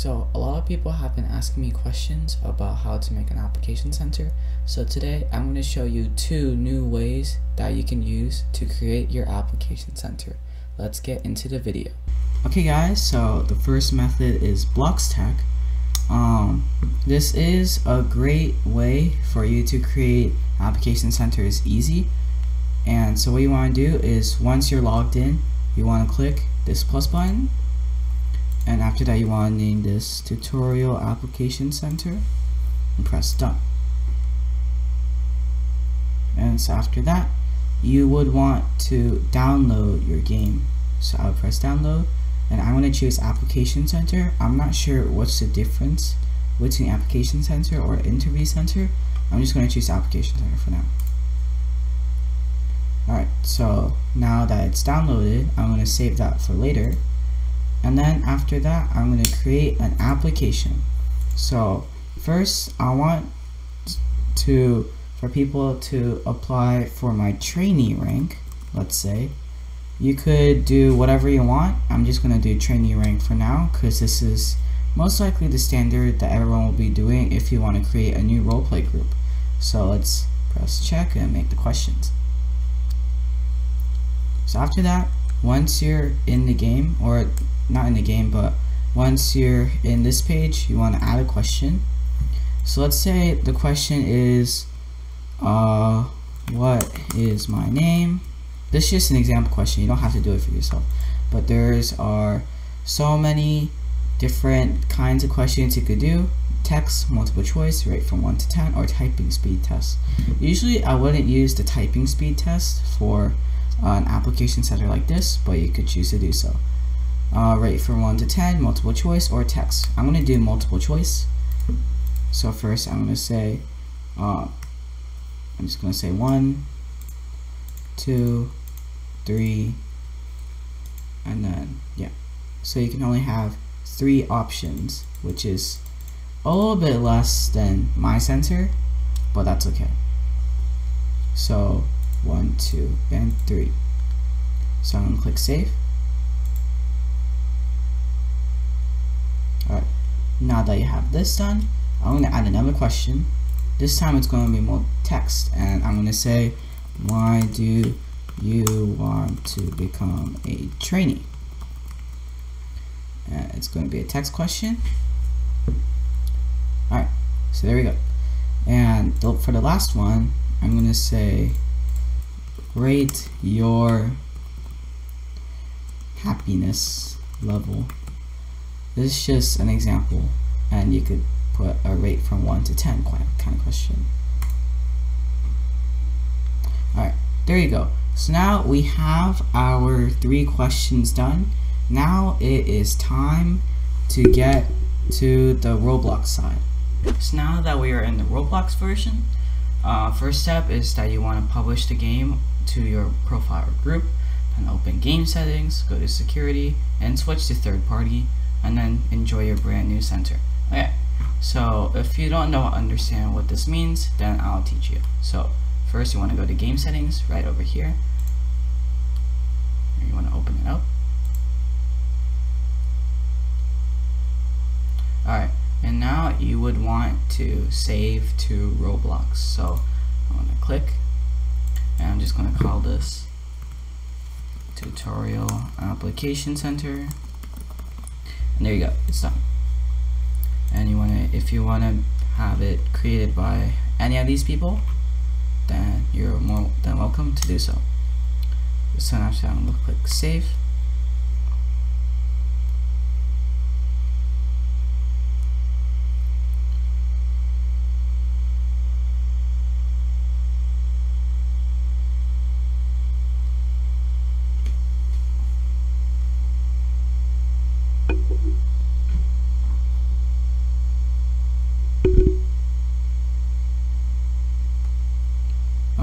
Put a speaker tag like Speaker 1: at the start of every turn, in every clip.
Speaker 1: So a lot of people have been asking me questions about how to make an application center. So today I'm going to show you two new ways that you can use to create your application center. Let's get into the video. Okay guys, so the first method is BloxTech. Um, this is a great way for you to create application centers easy. And so what you want to do is once you're logged in, you want to click this plus button and after that you want to name this tutorial application center and press done. And so after that you would want to download your game. So I'll press download and I'm going to choose application center. I'm not sure what's the difference between application center or interview center. I'm just going to choose application center for now. Alright so now that it's downloaded I'm going to save that for later and then after that I'm going to create an application. So first I want to for people to apply for my trainee rank let's say. You could do whatever you want. I'm just gonna do trainee rank for now because this is most likely the standard that everyone will be doing if you want to create a new roleplay group. So let's press check and make the questions. So after that once you're in the game or not in the game, but once you're in this page, you want to add a question. So let's say the question is, uh, what is my name? This is just an example question. You don't have to do it for yourself. But there's are so many different kinds of questions you could do. Text, multiple choice, rate from 1 to 10, or typing speed test. Usually I wouldn't use the typing speed test for uh, an application center like this, but you could choose to do so uh, rate from 1 to 10, multiple choice, or text. I'm going to do multiple choice. So first I'm going to say, uh, I'm just going to say 1, 2, 3, and then, yeah. So you can only have three options, which is a little bit less than my center, but that's okay. So 1, 2, and 3. So I'm to click Save. Alright, now that you have this done, I'm going to add another question. This time it's going to be more text, and I'm going to say, why do you want to become a trainee? And it's going to be a text question. Alright, so there we go. And for the last one, I'm going to say, rate your happiness level this is just an example, and you could put a rate from 1 to 10 kind of question. Alright, there you go. So now we have our three questions done. Now it is time to get to the Roblox side. So now that we are in the Roblox version, uh, first step is that you want to publish the game to your profile or group, and open game settings, go to security, and switch to third party, and then enjoy your brand new center. Okay, so if you don't know understand what this means, then I'll teach you. So first you want to go to game settings right over here. And you want to open it up. Alright, and now you would want to save to Roblox. So I'm going to click, and I'm just going to call this tutorial application center and there you go it's done and you want to if you want to have it created by any of these people then you're more than welcome to do so. So now I'm going to click save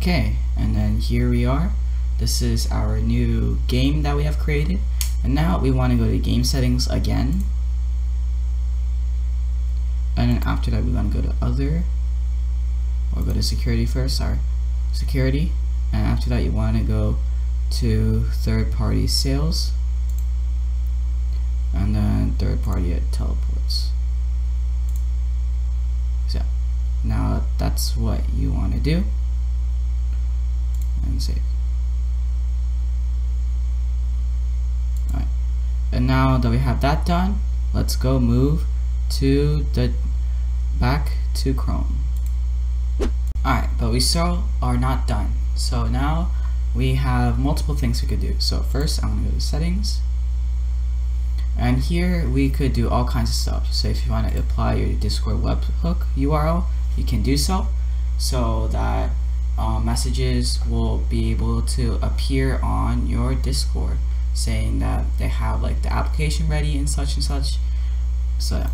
Speaker 1: Okay, and then here we are. This is our new game that we have created. And now we want to go to game settings again. And then after that we want to go to other. Or go to security first, sorry. Security. And after that you want to go to third party sales. And then third party teleports. So now that's what you want to do and save. Alright, and now that we have that done, let's go move to the back to Chrome. Alright, but we still are not done. So now we have multiple things we could do. So first I'm to go to settings. And here we could do all kinds of stuff. So if you want to apply your Discord webhook URL, you can do so. So that uh, messages will be able to appear on your Discord saying that they have like the application ready and such and such. So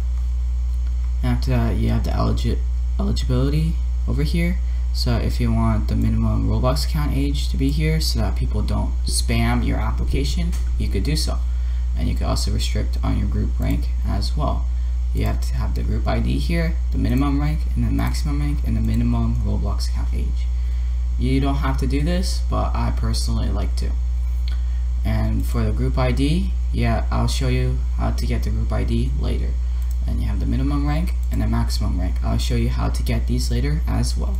Speaker 1: after that you have the eligi eligibility over here. So if you want the minimum Roblox account age to be here so that people don't spam your application you could do so. And you could also restrict on your group rank as well. You have to have the group ID here the minimum rank and the maximum rank and the minimum Roblox account age you don't have to do this but I personally like to and for the group ID yeah I'll show you how to get the group ID later and you have the minimum rank and the maximum rank. I'll show you how to get these later as well.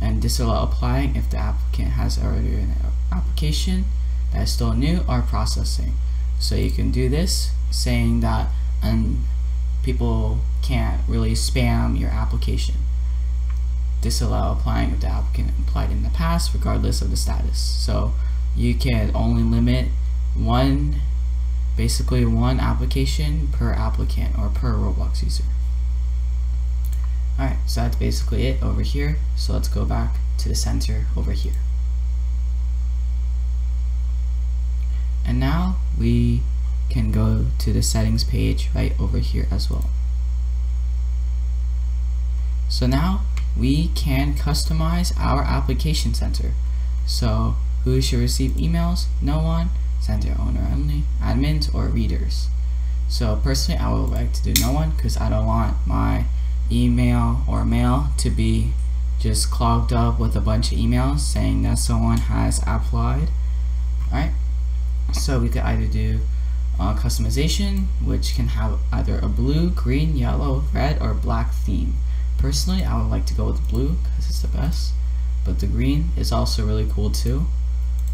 Speaker 1: And disallow applying if the applicant has already an application that is still new or processing. So you can do this saying that and people can't really spam your application. Disallow applying if the applicant applied in the past regardless of the status. So you can only limit one basically one application per applicant or per Roblox user. Alright, so that's basically it over here. So let's go back to the center over here. And now we can go to the settings page right over here as well. So now we can customize our application center. So who should receive emails? No one center owner only, admins, or readers. So personally, I would like to do no one because I don't want my email or mail to be just clogged up with a bunch of emails saying that someone has applied. Alright, so we could either do uh, customization, which can have either a blue, green, yellow, red, or black theme. Personally, I would like to go with blue because it's the best, but the green is also really cool too.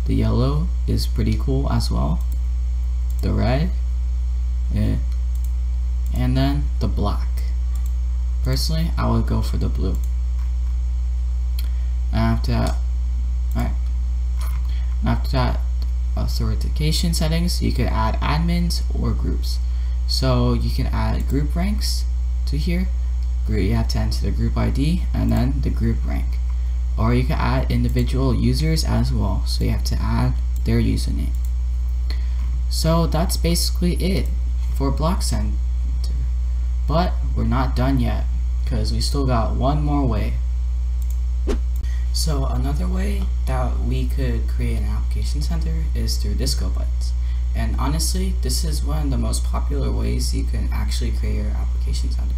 Speaker 1: The yellow is pretty cool as well. The red, yeah. and then the black. Personally, I would go for the blue. After that, alright. After that, authentication settings, you could add admins or groups. So you can add group ranks to here. You have to enter the group ID and then the group rank. Or you can add individual users as well so you have to add their username. So that's basically it for block center. But we're not done yet because we still got one more way. So another way that we could create an application center is through disco bytes. And honestly this is one of the most popular ways you can actually create your application center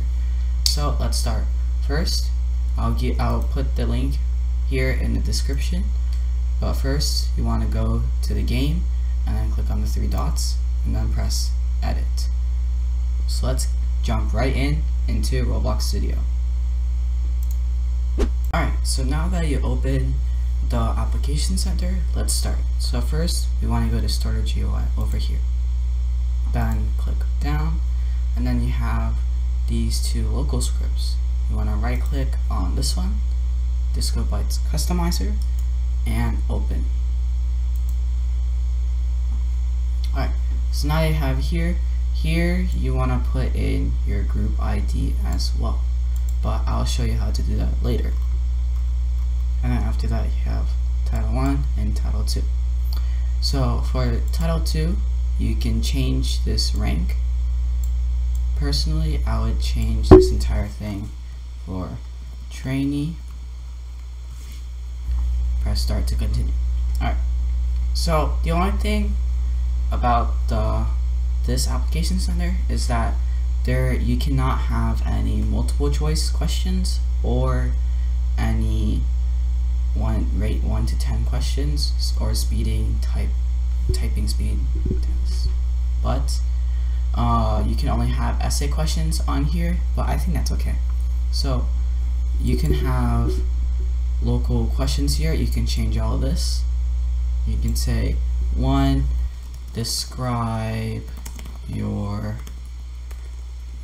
Speaker 1: so let's start first I'll get I'll put the link here in the description. But first, you want to go to the game and then click on the three dots and then press edit. So let's jump right in into Roblox Studio. Alright, so now that you open the application center, let's start. So first, we want to go to Starter GUI over here. Then click down, and then you have these two local scripts. You want to right click on this one, Disco Bytes Customizer, and open. Alright, so now you have here, here you want to put in your group ID as well, but I'll show you how to do that later. And then after that you have title 1 and title 2. So for title 2, you can change this rank. Personally, I would change this entire thing for trainee press start to continue. Alright, so the only thing about the this application center is that there you cannot have any multiple choice questions or any one rate 1 to 10 questions or speeding type typing speed tests. But uh, you can only have essay questions on here, but I think that's okay. So you can have local questions here. You can change all of this. You can say one, describe your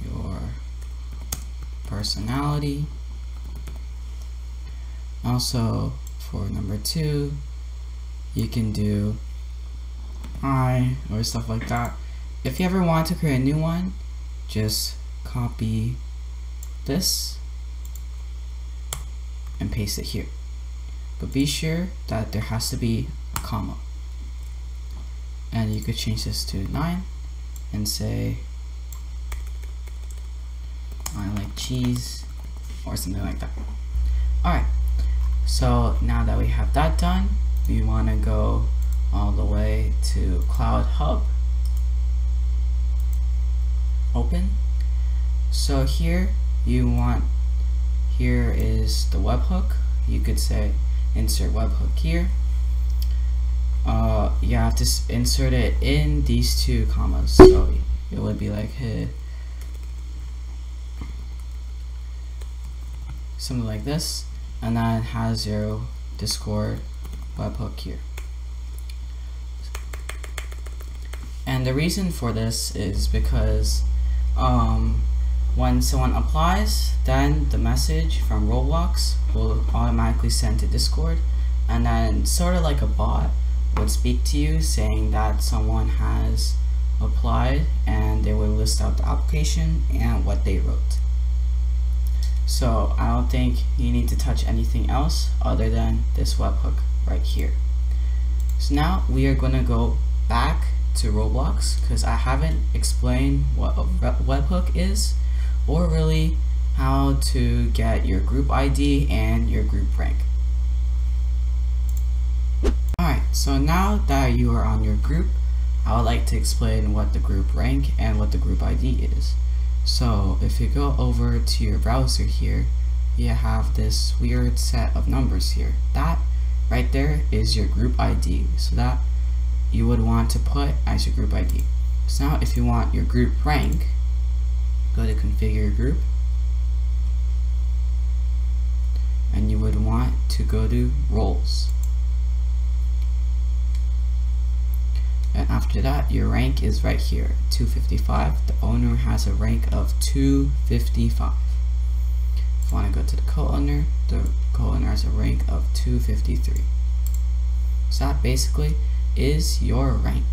Speaker 1: your personality. Also, for number two, you can do I or stuff like that. If you ever want to create a new one, just copy this and paste it here. But be sure that there has to be a comma. And you could change this to 9 and say I like cheese or something like that. Alright, so now that we have that done, we want to go all the way to Cloud Hub. Open. So here you want, here is the webhook. You could say insert webhook here. Uh, you have to insert it in these two commas. So it would be like, hey, something like this and then has your discord webhook here and the reason for this is because um, when someone applies then the message from Roblox will automatically send to discord and then sort of like a bot would speak to you saying that someone has applied and they would list out the application and what they wrote so I don't think you need to touch anything else other than this webhook right here. So now we are going to go back to Roblox because I haven't explained what a webhook is or really how to get your group ID and your group rank. Alright, so now that you are on your group, I would like to explain what the group rank and what the group ID is. So if you go over to your browser here, you have this weird set of numbers here. That right there is your group ID. So that you would want to put as your group ID. So now if you want your group rank, go to configure group. And you would want to go to roles. and after that your rank is right here 255 the owner has a rank of 255 if you want to go to the co-owner the co-owner has a rank of 253 so that basically is your rank